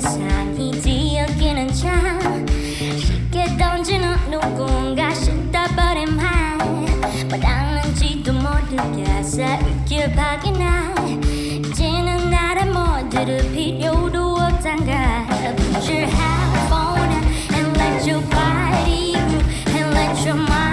세상이 뒤엉기는 참 쉽게 던진 누군가 싫다 버린 말. 뭐라는지도 모르겠어 웃길 바기 나. 이제는 나를 모두를 필요도 없단가. Put your headphone on and let your body move and let your mind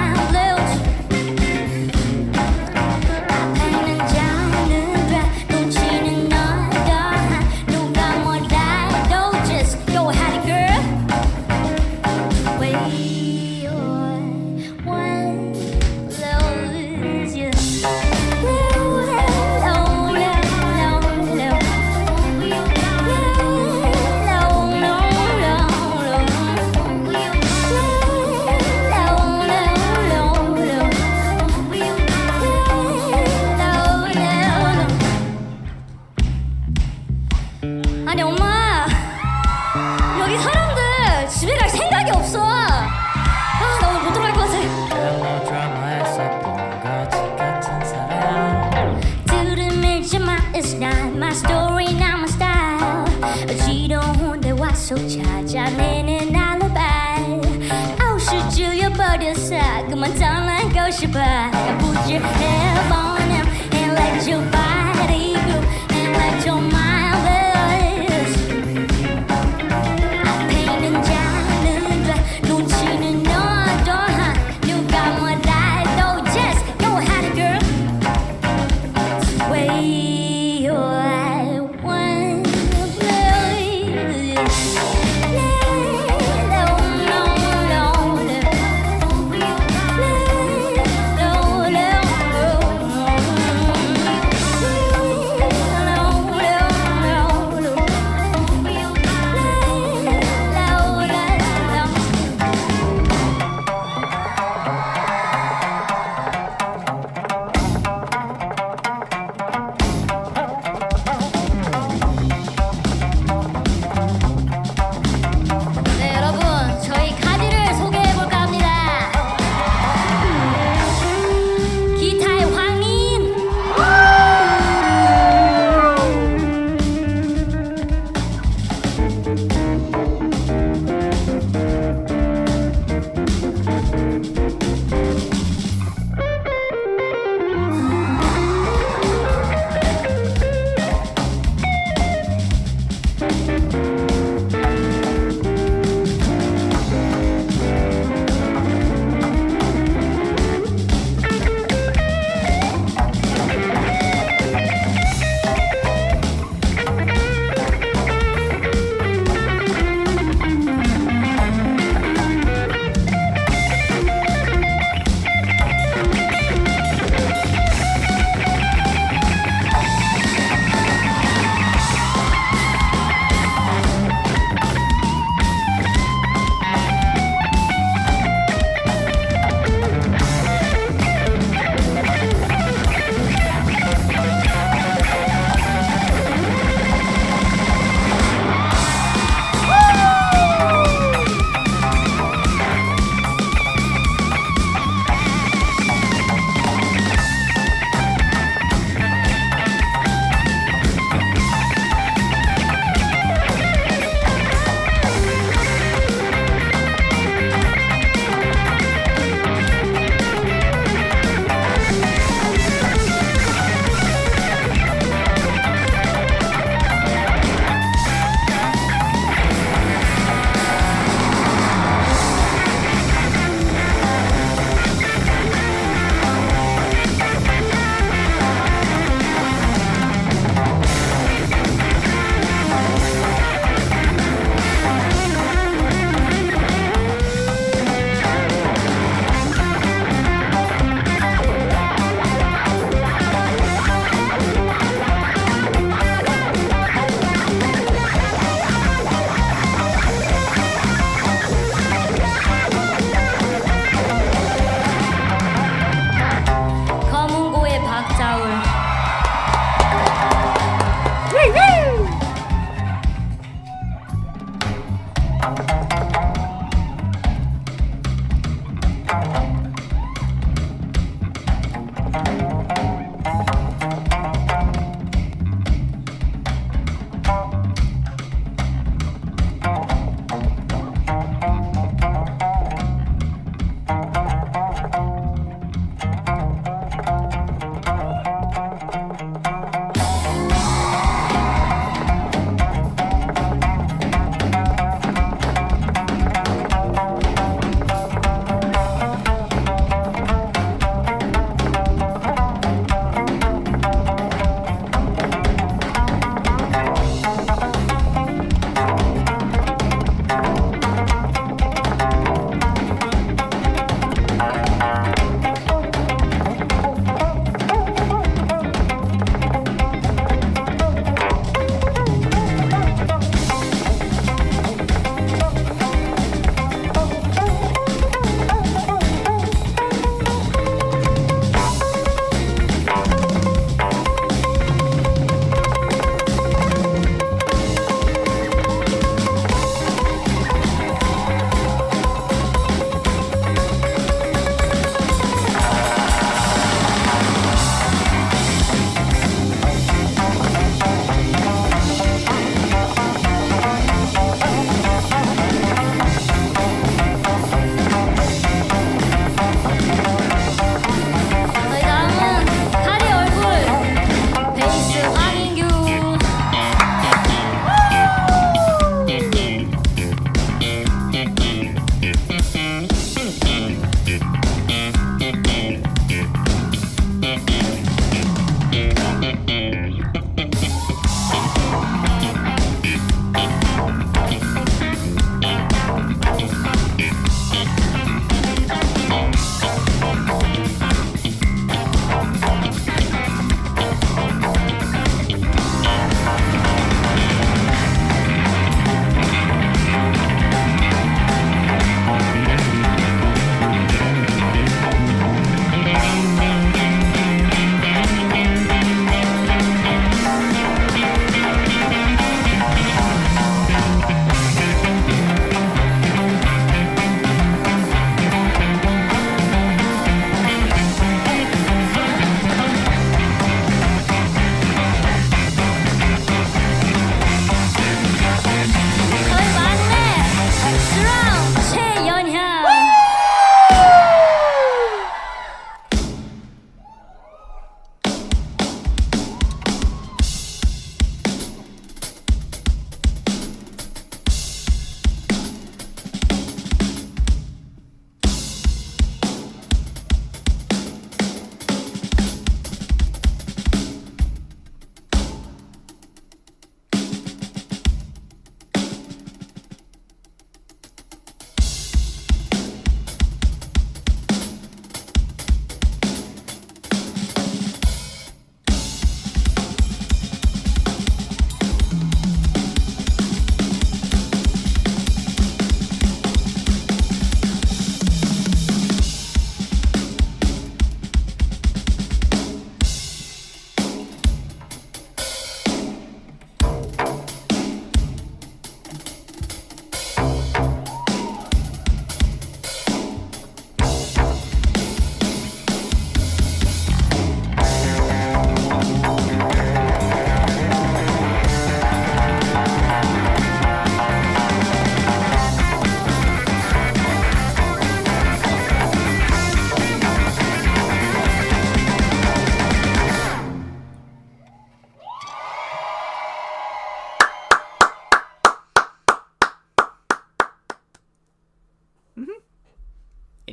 so charge I'm in an alibi. Oh, should you your body sack? Come on, tell me, go, she back.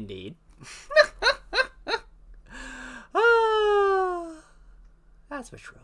Indeed. Ah, that's for true.